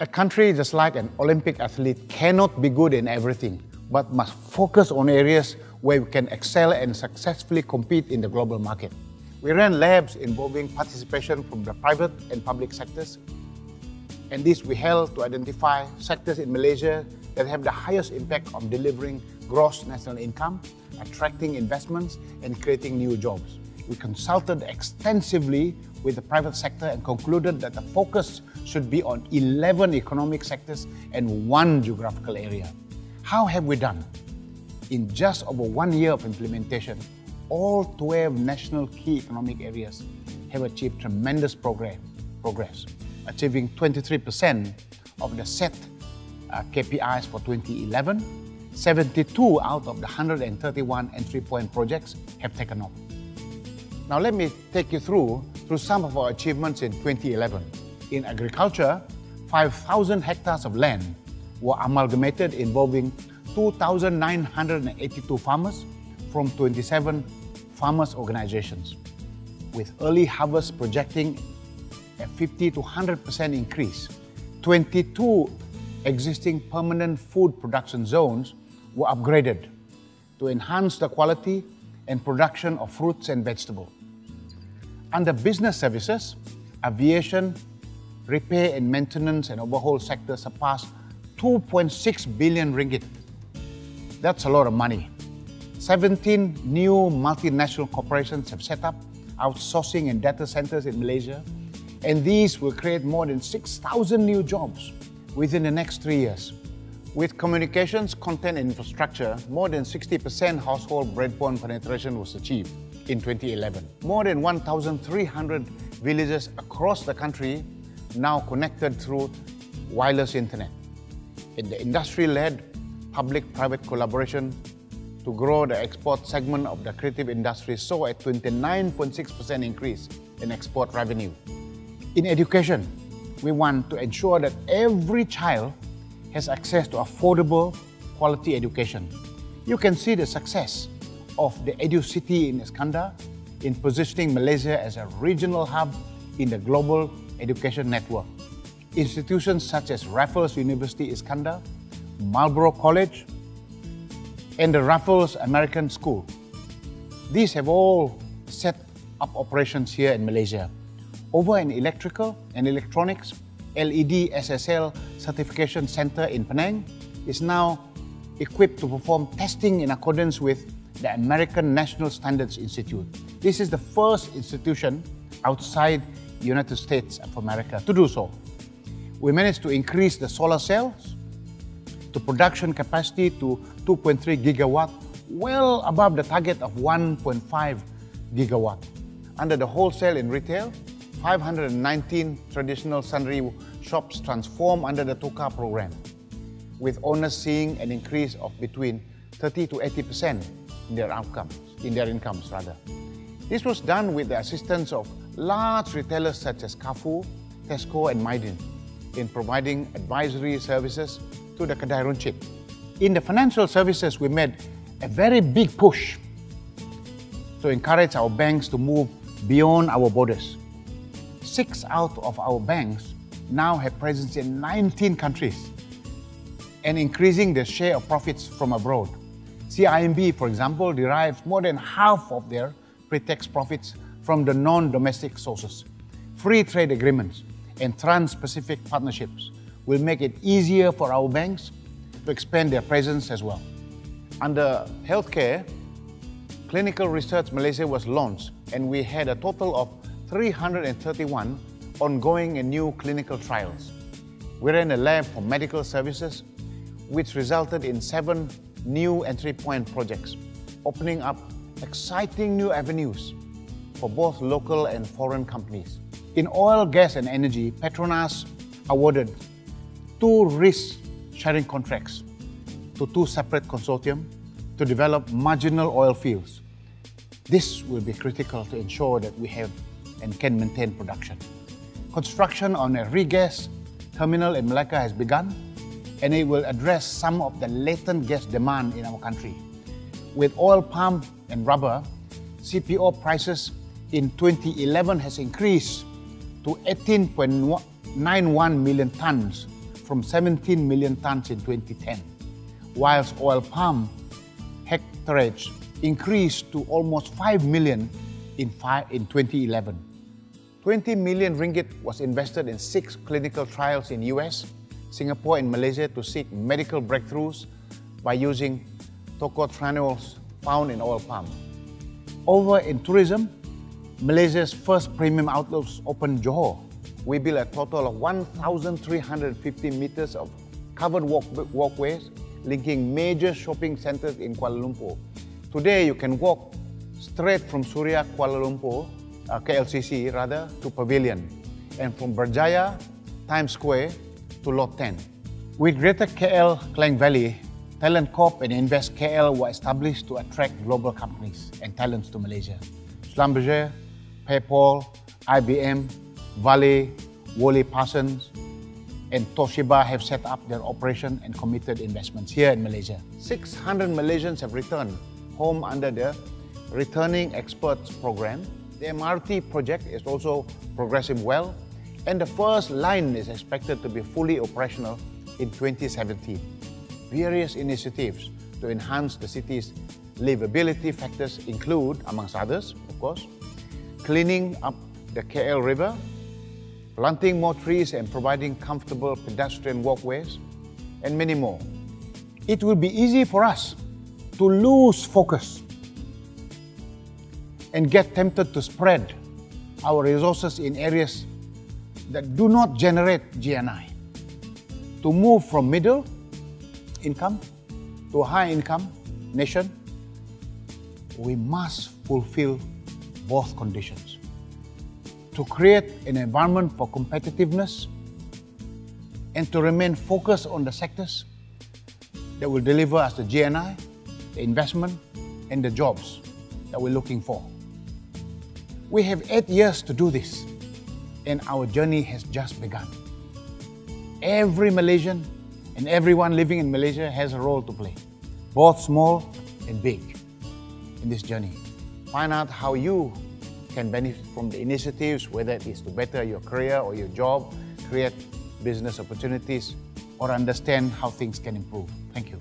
A country, just like an Olympic athlete, cannot be good in everything, but must focus on areas where we can excel and successfully compete in the global market. We ran labs involving participation from the private and public sectors, and this we held to identify sectors in Malaysia that have the highest impact on delivering gross national income, attracting investments, and creating new jobs. We consulted extensively with the private sector and concluded that the focus should be on 11 economic sectors and one geographical area. How have we done? In just over one year of implementation, all 12 national key economic areas have achieved tremendous progress, achieving 23% of the set uh, KPIs for 2011. 72 out of the 131 entry point projects have taken off. Now let me take you through, through some of our achievements in 2011. In agriculture, 5,000 hectares of land were amalgamated involving 2,982 farmers from 27 farmers organizations, with early harvest projecting a 50 to 100% increase. 22 existing permanent food production zones were upgraded to enhance the quality and production of fruits and vegetables. Under business services, aviation, repair and maintenance and overhaul sector surpassed 2.6 billion ringgit. That's a lot of money. 17 new multinational corporations have set up outsourcing and data centers in Malaysia, and these will create more than 6,000 new jobs within the next three years. With communications, content, and infrastructure, more than 60% household broadband penetration was achieved in 2011. More than 1,300 villages across the country now connected through wireless internet. In the industry-led public-private collaboration to grow the export segment of the creative industry saw a 29.6% increase in export revenue. In education, we want to ensure that every child has access to affordable, quality education. You can see the success of the EduCity in Iskandar in positioning Malaysia as a regional hub in the global education network. Institutions such as Raffles University Iskandar, Marlborough College, and the Raffles American School. These have all set up operations here in Malaysia. Over in electrical and electronics, LED SSL Certification Center in Penang is now equipped to perform testing in accordance with the American National Standards Institute. This is the first institution outside the United States of America to do so. We managed to increase the solar cells to production capacity to 2.3 gigawatt, well above the target of 1.5 gigawatt. Under the wholesale and retail, 519 traditional sundry shops transform under the Tukar program, with owners seeing an increase of between 30 to 80 percent in their outcomes, in their incomes rather. This was done with the assistance of large retailers such as Carrefour, Tesco, and Mydin in providing advisory services to the Kedai Runcit. In the financial services, we made a very big push to encourage our banks to move beyond our borders six out of our banks now have presence in 19 countries and increasing the share of profits from abroad. CIMB, for example, derives more than half of their pre-tax profits from the non-domestic sources. Free trade agreements and trans-Pacific partnerships will make it easier for our banks to expand their presence as well. Under healthcare, Clinical Research Malaysia was launched and we had a total of 331 ongoing and new clinical trials. We ran a lab for medical services, which resulted in seven new entry point projects, opening up exciting new avenues for both local and foreign companies. In oil, gas, and energy, Petronas awarded two risk sharing contracts to two separate consortium to develop marginal oil fields. This will be critical to ensure that we have and can maintain production. Construction on a regas terminal in Malacca has begun and it will address some of the latent gas demand in our country. With oil palm and rubber, CPO prices in 2011 has increased to 18.91 million tons from 17 million tons in 2010, whilst oil palm hectareage increased to almost 5 million in, in 2011. 20 million ringgit was invested in six clinical trials in US, Singapore and Malaysia to seek medical breakthroughs by using tocotrienols found in oil palm. Over in tourism, Malaysia's first premium outlets opened Johor. We built a total of 1,350 meters of covered walk walkways linking major shopping centers in Kuala Lumpur. Today, you can walk straight from Suria, Kuala Lumpur, uh, KLCC rather, to Pavilion, and from Berjaya, Times Square, to Lot 10. With Greater KL Klang Valley, Talent Corp and Invest KL were established to attract global companies and talents to Malaysia. Schlumberger, PayPal, IBM, Vale, Worley Parsons, and Toshiba have set up their operation and committed investments here in Malaysia. 600 Malaysians have returned home under the Returning Experts Program. The MRT project is also progressing well, and the first line is expected to be fully operational in 2017. Various initiatives to enhance the city's livability factors include, amongst others, of course, cleaning up the KL River, planting more trees and providing comfortable pedestrian walkways, and many more. It will be easy for us to lose focus and get tempted to spread our resources in areas that do not generate GNI. To move from middle income to high income nation, we must fulfill both conditions. To create an environment for competitiveness and to remain focused on the sectors that will deliver us the GNI, the investment, and the jobs that we're looking for. We have eight years to do this, and our journey has just begun. Every Malaysian and everyone living in Malaysia has a role to play, both small and big, in this journey. Find out how you can benefit from the initiatives, whether it is to better your career or your job, create business opportunities, or understand how things can improve. Thank you.